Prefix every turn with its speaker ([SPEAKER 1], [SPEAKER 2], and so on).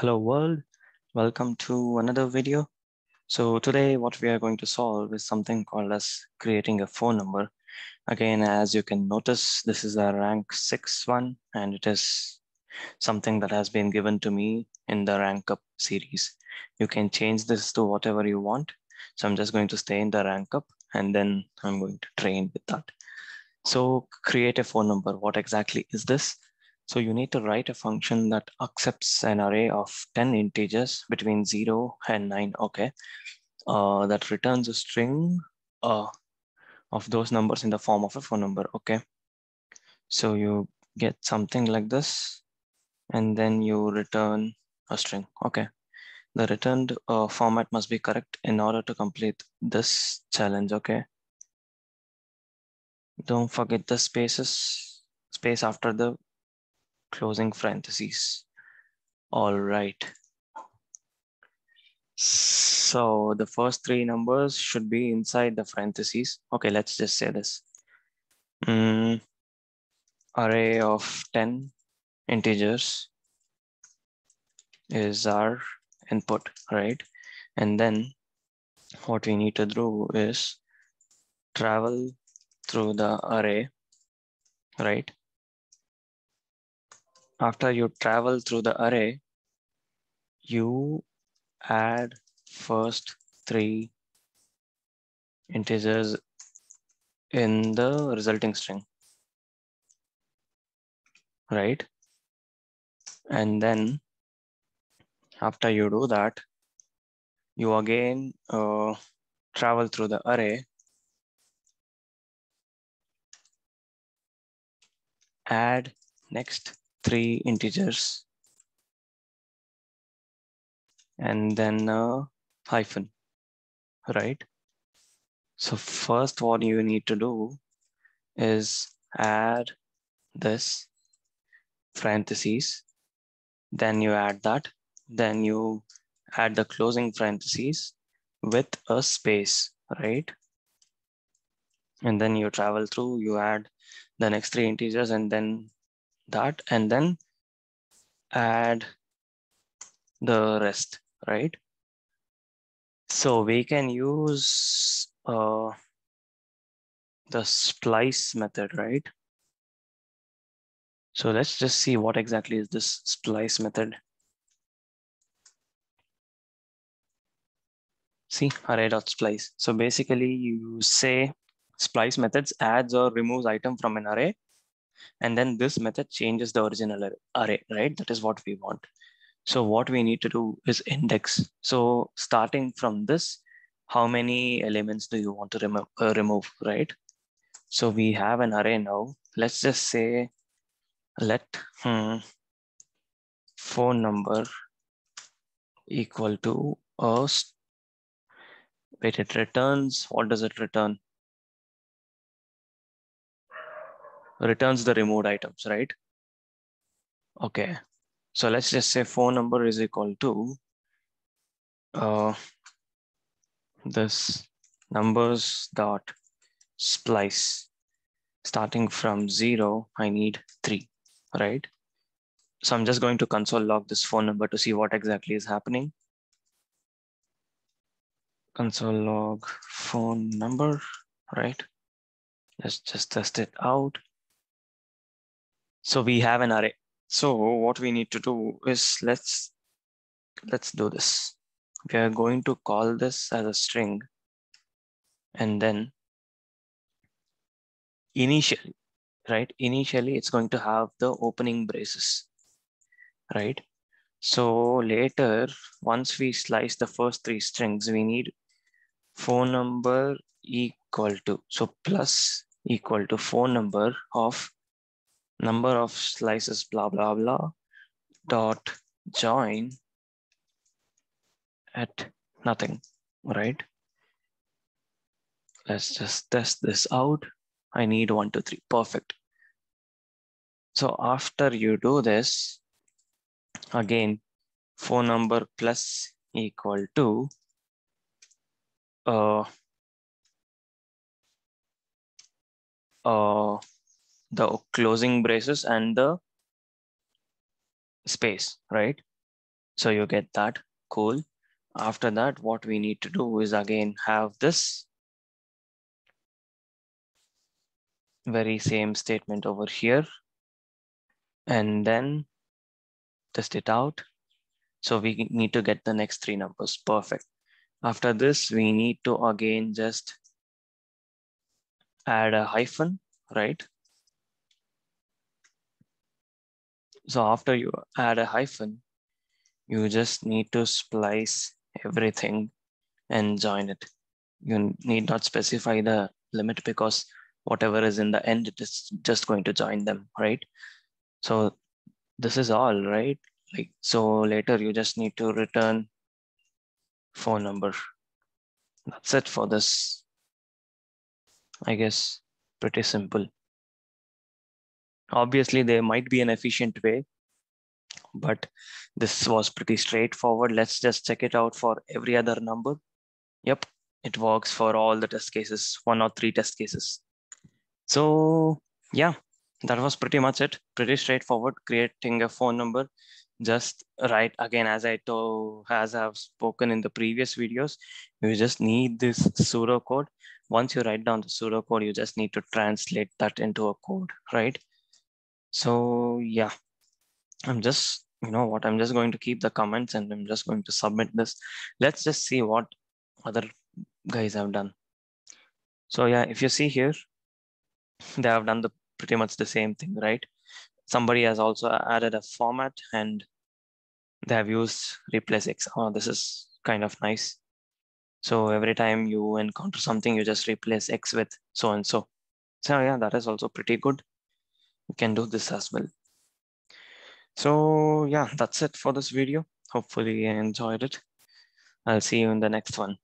[SPEAKER 1] Hello world, welcome to another video. So today what we are going to solve is something called as creating a phone number. Again, as you can notice, this is a rank six one and it is something that has been given to me in the rank up series. You can change this to whatever you want. So I'm just going to stay in the rank up and then I'm going to train with that. So create a phone number. What exactly is this? So you need to write a function that accepts an array of 10 integers between 0 and 9, okay? Uh, that returns a string uh, of those numbers in the form of a phone number, okay? So you get something like this, and then you return a string, okay? The returned uh, format must be correct in order to complete this challenge, okay? Don't forget the spaces, space after the closing parentheses. All right. So the first three numbers should be inside the parentheses. Okay, let's just say this. Mm, array of 10 integers is our input, right? And then what we need to do is travel through the array, right? After you travel through the array, you add first three integers in the resulting string, right? And then after you do that, you again uh, travel through the array, add next three integers and then hyphen, right? So first what you need to do is add this parentheses, then you add that, then you add the closing parentheses with a space, right? And then you travel through, you add the next three integers and then that and then add the rest, right? So we can use uh, the splice method, right? So let's just see what exactly is this splice method. See array.splice. So basically you say splice methods adds or removes item from an array and then this method changes the original array, right? That is what we want. So what we need to do is index. So starting from this, how many elements do you want to remo uh, remove, right? So we have an array now. Let's just say, let hmm, phone number equal to a, wait, it returns, what does it return? Returns the removed items, right? Okay, so let's just say phone number is equal to uh, this numbers dot splice. Starting from zero, I need three, right? So I'm just going to console log this phone number to see what exactly is happening. Console log phone number, right? Let's just test it out. So we have an array. So what we need to do is let's let's do this. We are going to call this as a string and then initially, right? Initially, it's going to have the opening braces, right? So later, once we slice the first three strings, we need phone number equal to, so plus equal to phone number of number of slices, blah, blah, blah, dot join at nothing, right? Let's just test this out. I need one, two, three, perfect. So after you do this, again, phone number plus equal to uh, uh, the closing braces and the space, right? So you get that, cool. After that, what we need to do is again have this very same statement over here. And then test it out. So we need to get the next three numbers, perfect. After this, we need to again just add a hyphen, right? So after you add a hyphen, you just need to splice everything and join it. You need not specify the limit because whatever is in the end, it is just going to join them, right? So this is all, right? Like, so later you just need to return phone number. That's it for this. I guess pretty simple. Obviously, there might be an efficient way, but this was pretty straightforward. Let's just check it out for every other number. Yep, it works for all the test cases, one or three test cases. So yeah, that was pretty much it. Pretty straightforward, creating a phone number. Just write again, as I told, as I've spoken in the previous videos, you just need this pseudocode. Once you write down the pseudocode, you just need to translate that into a code, right? So yeah, I'm just, you know what, I'm just going to keep the comments and I'm just going to submit this. Let's just see what other guys have done. So yeah, if you see here, they have done the pretty much the same thing, right? Somebody has also added a format and they have used replace X. Oh, this is kind of nice. So every time you encounter something, you just replace X with so and so. So yeah, that is also pretty good. You can do this as well. So yeah, that's it for this video. Hopefully you enjoyed it. I'll see you in the next one.